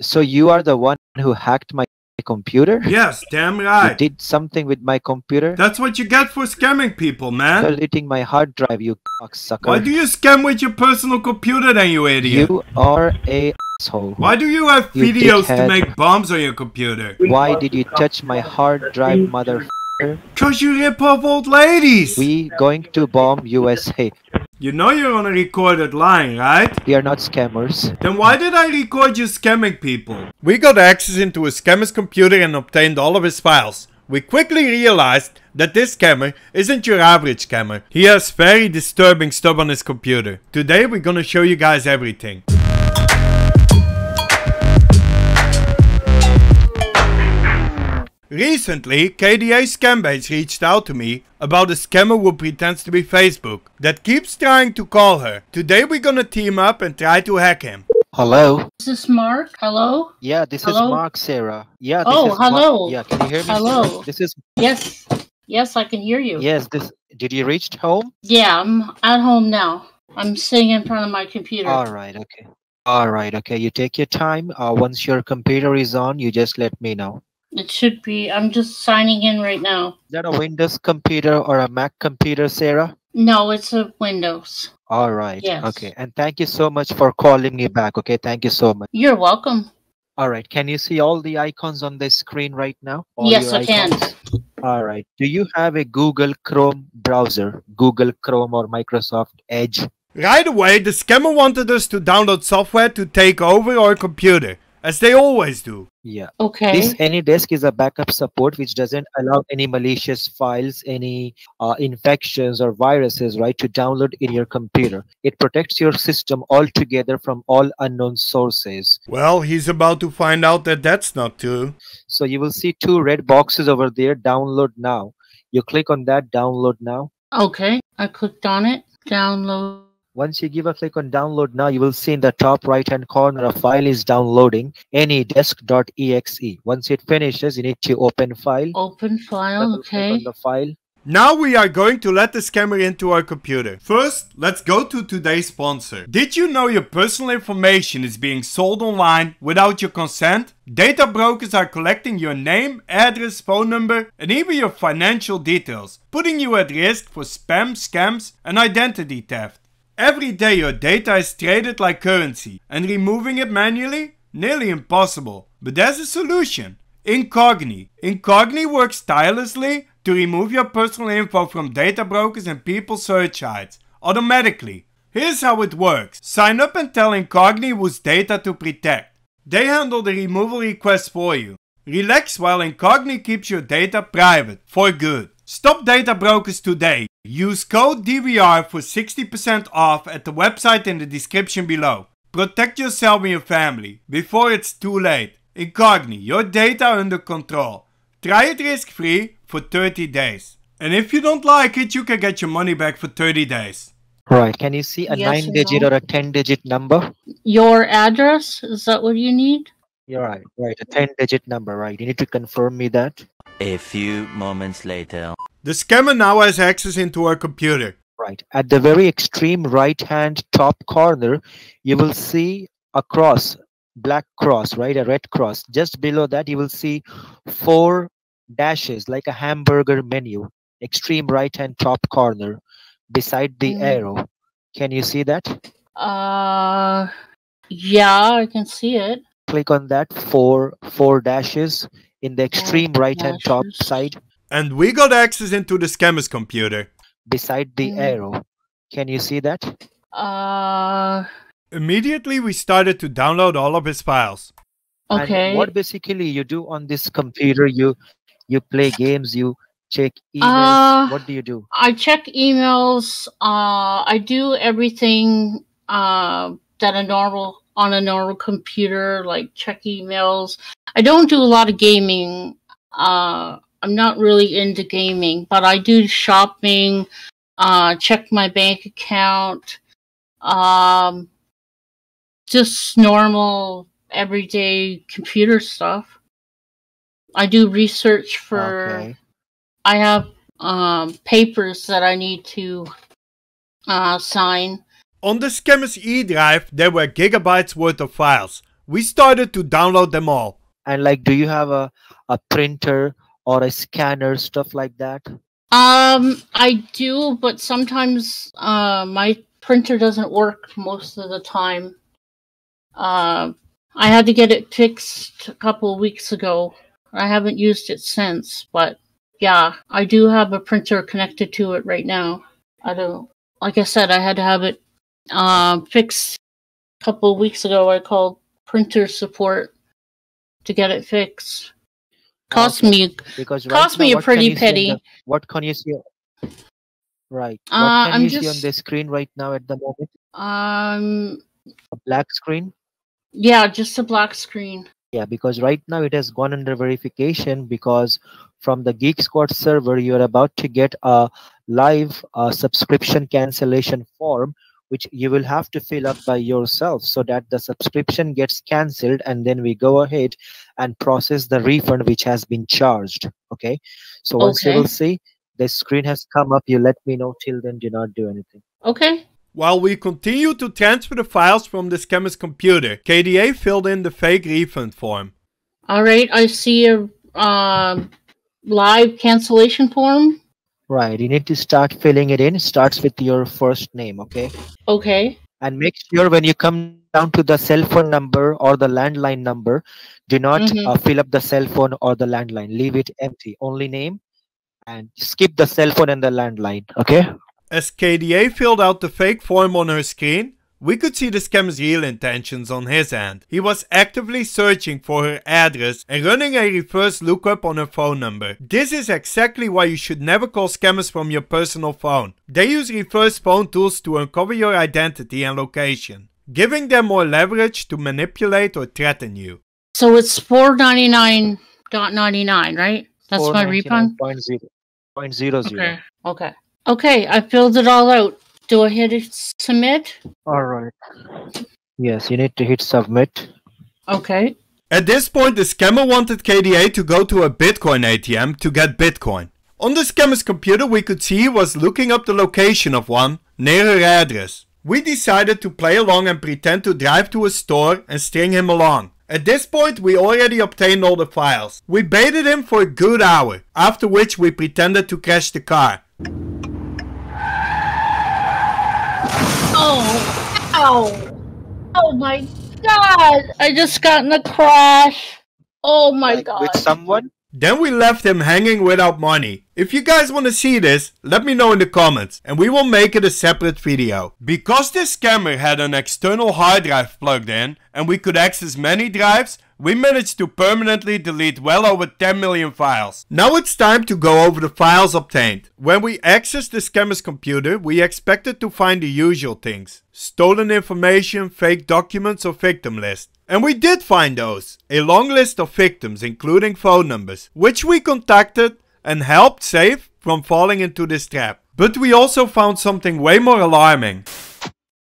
So you are the one who hacked my computer? Yes, damn right. You did something with my computer? That's what you get for scamming people, man. Deleting my hard drive, you cocksucker. Why do you scam with your personal computer then, you idiot? You are a asshole. Why do you have You videos to make bombs on your computer? Why did you touch my hard drive, mother? Cause you rip off old ladies! We going to bomb USA. You know you're on a recorded line, right? We are not scammers. Then why did I record you scamming people? We got access into a scammer's computer and obtained all of his files. We quickly realized that this scammer isn't your average scammer. He has very disturbing stuff on his computer. Today we're gonna show you guys everything. Recently, KDA Scambase reached out to me about a scammer who pretends to be Facebook that keeps trying to call her. Today we're gonna team up and try to hack him. Hello? This is this Mark? Hello? Yeah, this Hello? is Mark, Sarah. Yeah, this Oh, is Mark. hello. Yeah, can you hear me? Hello. This is Yes. Yes, I can hear you. yes. This did you reach home? Yeah, I'm at home now. I'm sitting in front of my computer. All right. Okay. All right. Okay. You take your time. Uh, once your computer is on, you just let me know. It should be. I'm just signing in right now. Is that a Windows computer or a Mac computer, Sarah? No, it's a Windows. All right. Yes. Okay. And thank you so much for calling me back. Okay. Thank you so much. You're welcome. All right. Can you see all the icons on the screen right now? All Yes, your I can. All right. Do you have a Google Chrome browser? Google Chrome or Microsoft Edge? Right away, the scammer wanted us to download software to take over our computer, as they always do. Yeah. Okay. This any AnyDesk is a backup support which doesn't allow any malicious files, any uh, infections or viruses, right, to download in your computer. It protects your system altogether from all unknown sources. Well, he's about to find out that that's not true. So you will see two red boxes over there. Download now. You click on that. Download now. okay. I clicked on it. Download. Once you give a click on download now, you will see in the top right hand corner a file is downloading anydesk.exe. Once it finishes, you need to open file. Open file. Double click on the file. Now we are going to let the scammer into our computer. First, let's go to today's sponsor. Did you know your personal information is being sold online without your consent? Data brokers are collecting your name, address, phone number, and even your financial details, putting you at risk for spam, scams, and identity theft. Every day your data is traded like currency, and removing it manually? Nearly impossible. But there's a solution. Incogni. Incogni works tirelessly to remove your personal info from data brokers and people search sites automatically. Here's how it works. Sign up and tell Incogni whose data to protect. They handle the removal request for you. Relax while Incogni keeps your data private for good. Stop data brokers today. Use code DEEVEEAAR for 60% off at the website in the description below. Protect yourself and your family before it's too late. Incogni, your data under control. Try it risk free for 30 days. And if you don't like it, you can get your money back for 30 days. Right. Can you see a Yes 9 digit no. or a 10 digit number? Your address? Is that what you need? You're right. Right. A 10 digit number, right? You need to confirm me that. A few moments later. The scammer now has access into our computer. Right. At the very extreme right hand top corner, you will see a cross, black cross, right? A red cross. Just below that, you will see four dashes like a hamburger menu. Extreme right hand top corner beside the Mm. arrow. Can you see that? Uh, yeah, I can see it. Click on that four four dashes in the extreme right hand top side And we got access into the scammer's computer. beside the Mm. arrow. Can you see that? Uh, Immediately, we started to download all of his files. And okay. what basically you do on this computer, you you play games, you check emails. Uh, what do you do? I check emails. Uh, I do everything uh, that a normal on a normal computer, like check emails. I don't do a lot of gaming. Uh, I'm not really into gaming, but I do shopping. Uh, check my bank account. Um, just normal everyday computer stuff. I do research for. Okay. I have um, papers that I need to uh, sign. On the scammer's E drive, there were gigabytes worth of files. we started to download them all. And like, do you have a, a printer or a scanner, stuff like that? Um, I do, but sometimes uh, my printer doesn't work most of the time. Uh, I had to get it fixed a couple of weeks ago. I haven't used it since, but yeah, I do have a printer connected to it right now. I don't, like I said, I had to have it uh, fixed a couple of weeks ago. I called printer support to get it fixed. Cost Okay. me Because Cost now me a pretty you see on penny. the- what can you see? Right. What Uh, can I'm you see on the screen right now at the moment? um A black screen? yeah, just a black screen. Yeah, because right now it has gone under verification because from the Geek Squad server, you are about to get a live uh, subscription cancellation form, which you will have to fill up by yourself so that the subscription gets cancelled and then we go ahead and process the refund which has been charged. Okay. So once you will see the screen has come up, you let me know. Till then, do not do anything. Okay. While we continue to transfer the files from the scammer's computer, KDA filled in the fake refund form. All right. I see a um live cancellation form. Right. You need to start filling it in. Starts with your first name. Okay. Okay. and make sure when you come down to the cell phone number or the landline number do not Mhm. uh, fill up the cell phone or the landline leave it empty only name and skip the cell phone and the landline okay As KDA filled out the fake form on her screen, we could see the scammer's real intentions on his end. He was actively searching for her address and running a reverse lookup on her phone number. This is exactly why you should never call scammers from your personal phone. They use reverse phone tools to uncover your identity and location, giving them more leverage to manipulate or threaten you. So it's four ninety nine dot ninety nine, right? That's my refund. 499.0 point zero zero. Okay. Okay. Okay. I filled it all out. Do I hit submit? all right yes you need to hit submit Okay. At this point, the scammer wanted KDA to go to a Bitcoin ATM to get Bitcoin. On the scammer's computer, we could see he was looking up the location of one near her address. We decided to play along and pretend to drive to a store and string him along. At this point, we already obtained all the files. We baited him for a good hour, after which we pretended to crash the car. Oh. Oh my god. I just got in a crash. Oh my Like, god. with someone Then we left him hanging without money. If you guys want to see this, let me know in the comments and we will make it a separate video. Because this scammer had an external hard drive plugged in and we could access many drives, we managed to permanently delete well over 10 million files. Now it's time to go over the files obtained. When we accessed the scammer's computer, we expected to find the usual things. Stolen information, fake documents or victim list. And we did find those. A long list of victims including phone numbers, which we contacted and helped save from falling into this trap. But we also found something way more alarming.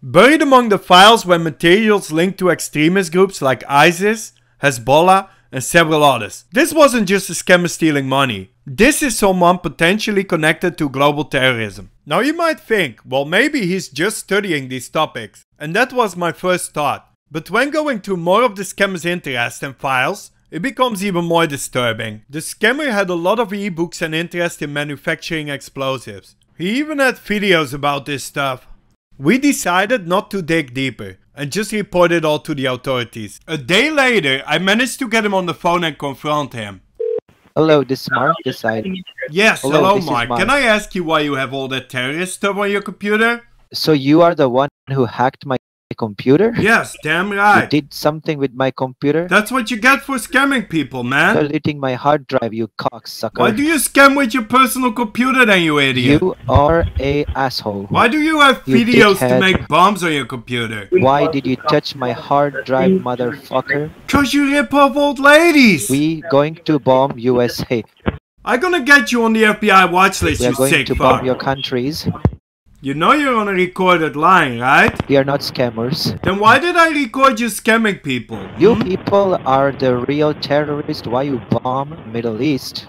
Buried among the files were materials linked to extremist groups like ISIS, Hezbollah, and several others. This wasn't just a scammer stealing money. This is someone potentially connected to global terrorism. Now you might think, well maybe he's just studying these topics. And that was my first thought. But when going through more of the scammer's interest and files, it becomes even more disturbing. The scammer had a lot of ebooks and interest in manufacturing explosives. He even had videos about this stuff. We decided not to dig deeper and just reported all to the authorities. A day later, I managed to get him on the phone and confront him. hello this is mark this side Yes, Hello, hello, Mark. Mark. Can I ask you why you have all that terrorist stuff on your computer? so you are the one who hacked my computer Yes, damn right. you did something with my computer That's what you get for scamming people, man. deleting my hard drive you cocksucker Why do you scam with your personal computer then, you idiot? You are a asshole. Why do you have You videos to make bombs on your computer? Why did you touch my hard drive, motherfucker? Cause you rip off old ladies! We going to bomb USA. I'm gonna get you on the FBI watch list, you sick fuck. We are going to bomb your countries. You know you're on a recorded line, right? We are not scammers. Then why did I record you scamming people? You hmm? people are the real terrorists. Why you bomb Middle East?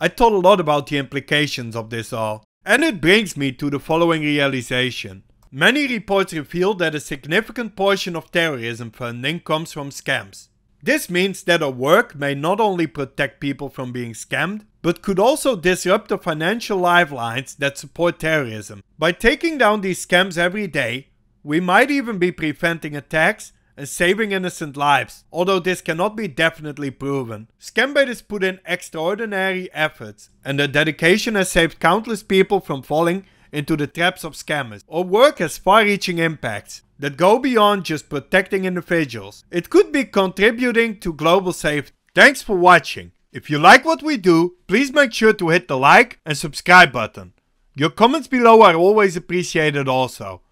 I thought a lot about the implications of this all. And it brings me to the following realization. Many reports reveal that a significant portion of terrorism funding comes from scams. This means that our work may not only protect people from being scammed, but could also disrupt the financial lifelines that support terrorism. By taking down these scams every day, we might even be preventing attacks and saving innocent lives, although this cannot be definitely proven. Scambaiters put in extraordinary efforts, and their dedication has saved countless people from falling into the traps of scammers. Our work has far-reaching impacts that go beyond just protecting individuals. It could be contributing to global safety. Thanks for watching. If you like what we do, please make sure to hit the like and subscribe button. Your comments below are always appreciated also.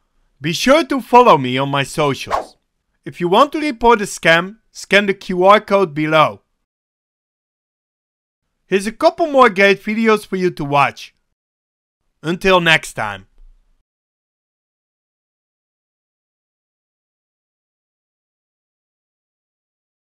Be sure to follow me on my socials. If you want to report a scam, scan the QR code below. Here's a couple more great videos for you to watch. Until next time.